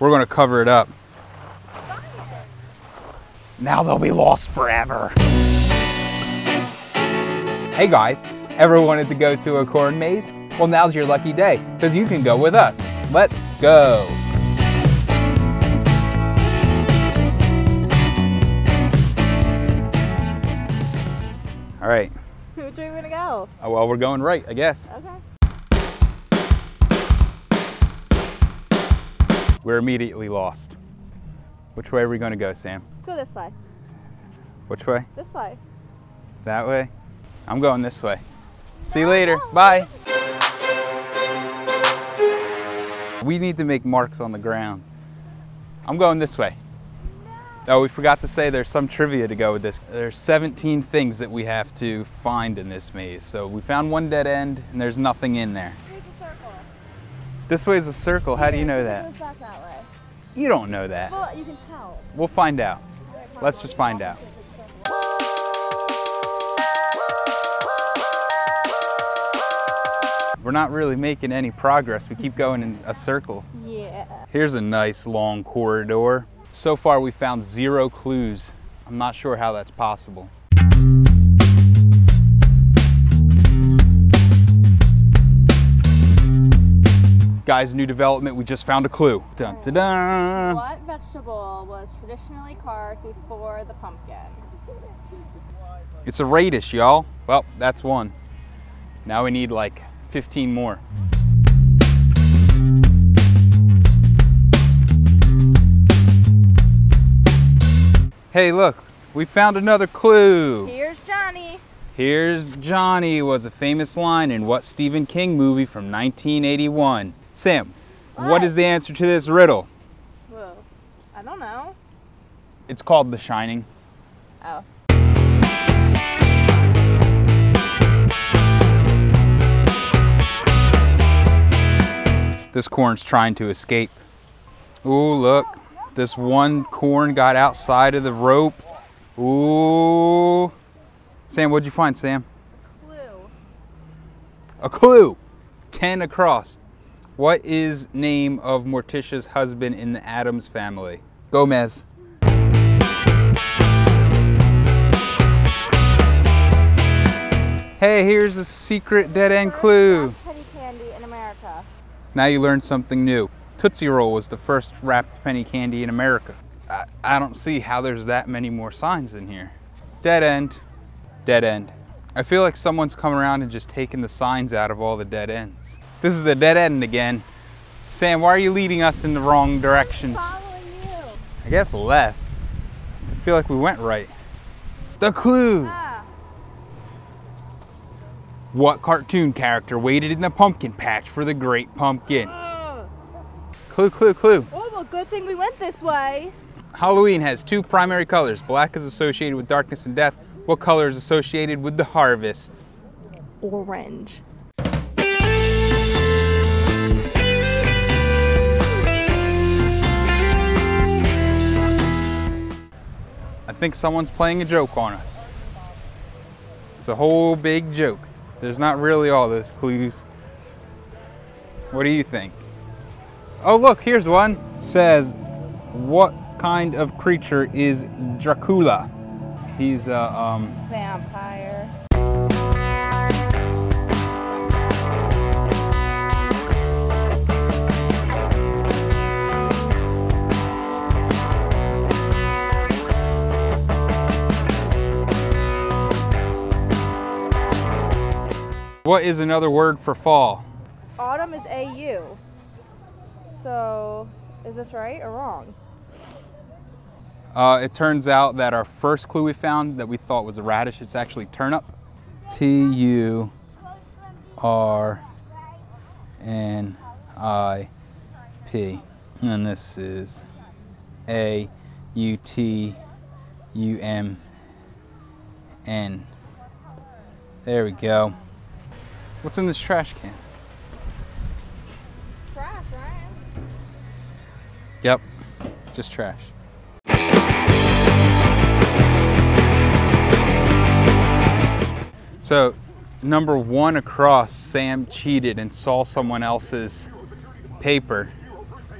We're gonna cover it up. Now they'll be lost forever. Hey guys, ever wanted to go to a corn maze? Well, now's your lucky day, because you can go with us. Let's go. All right, Which way are we gonna go? Oh, well, we're going right, I guess. Okay. We're immediately lost. Which way are we gonna go, Sam? Go this way. Which way? This way. That way? I'm going this way. See you later. Bye. We need to make marks on the ground. I'm going this way. Oh, we forgot to say there's some trivia to go with this. There's 17 things that we have to find in this maze. So we found one dead end and there's nothing in there. Here's a circle. This way is a circle. How do you know that? that. You don't know that. Well, you can tell. We'll find out. Let's just find out. We're not really making any progress. We keep going in a circle. Yeah. Here's a nice long corridor. So far we found zero clues. I'm not sure how that's possible. Guys, new development, we just found a clue. Dun, dun, dun. What vegetable was traditionally carved before the pumpkin? It's a radish, y'all. Well, that's one. Now we need like 15 more. Hey, look, we found another clue. Here's Johnny. Here's Johnny was a famous line in what Stephen King movie from 1981? Sam, what What? is the answer to this riddle? Well, I don't know. It's called The Shining. Oh. This corn's trying to escape. Ooh, look. This one corn got outside of the rope. Ooh. Sam, what'd you find, Sam? A clue. A clue. 10 across. What is name of Morticia's husband in the Addams family? Gomez. Hey, here's a secret dead end clue. Penny candy in America. Now you learned something new. Tootsie Roll was the first wrapped penny candy in America. I, I don't see how there's that many more signs in here. Dead end, dead end. I feel like someone's come around and just taken the signs out of all the dead ends. This is the dead end again. Sam, why are you leading us in the wrong directions? Following you. I guess left. I feel like we went right. The clue. Ah. What cartoon character waited in the pumpkin patch for the great pumpkin? Ugh. Clue, clue, clue. Oh, well, good thing we went this way. Halloween has two primary colors. Black is associated with darkness and death. What color is associated with the harvest? Orange. Think someone's playing a joke on us. It's a whole big joke. There's not really all those clues. What do you think? Oh, look, here's one. Says, what kind of creature is Dracula? He's a, um, Vampire. What is another word for fall? Autumn is AU. So, is this right or wrong? Uh, it turns out that our first clue we found that we thought was a radish, it's actually turnip. T U R N I P. And this is A U T U M N. There we go. What's in this trash can? Trash, right? Yep, just trash. So, number one across, Sam cheated and saw someone else's paper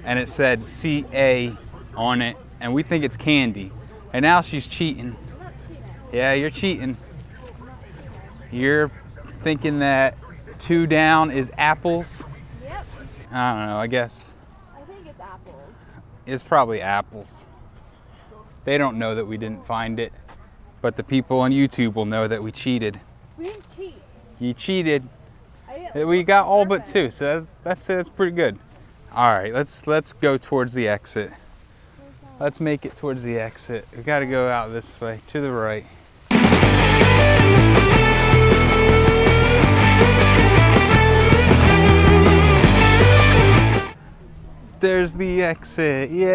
and it said CA on it, and we think it's candy. And now she's cheating. Yeah, you're cheating. You're thinking that two down is apples. Yep. I don't know, I guess I think it's apples. it's probably apples. They don't know that we didn't find it, but the people on YouTube will know that we cheated. We didn't cheat. You cheated. Uh, We got all but two, so that- that's that's pretty good. All right, let's let's go towards the exit. Let's make it towards the exit. We got to go out this way to the right. There's the exit. Yay!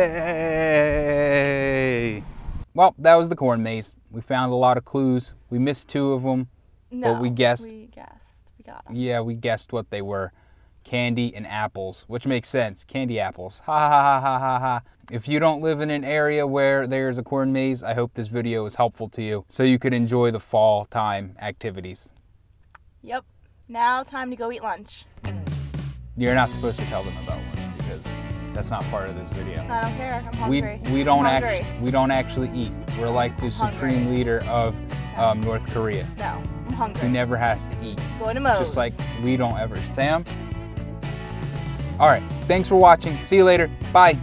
Well, that was the corn maze. We found a lot of clues. We missed two of them. No. but we guessed- We guessed. We got 'em. Yeah, we guessed what they were. Candy and apples, which makes sense. Candy apples. Ha ha ha ha ha ha. If you don't live in an area where there's a corn maze, I hope this video was helpful to you so you could enjoy the fall time activities. Yep. Now time to go eat lunch. You're not supposed to tell them about lunch because that's not part of this video. I don't care. I'm We, hungry. we don't actually we don't actually eat. We're like the hungry. supreme leader of um, North Korea, No, I'm hungry. who never has to eat. Going to Moe's. just like we don't ever. Sam? All right, thanks for watching. See you later. Bye.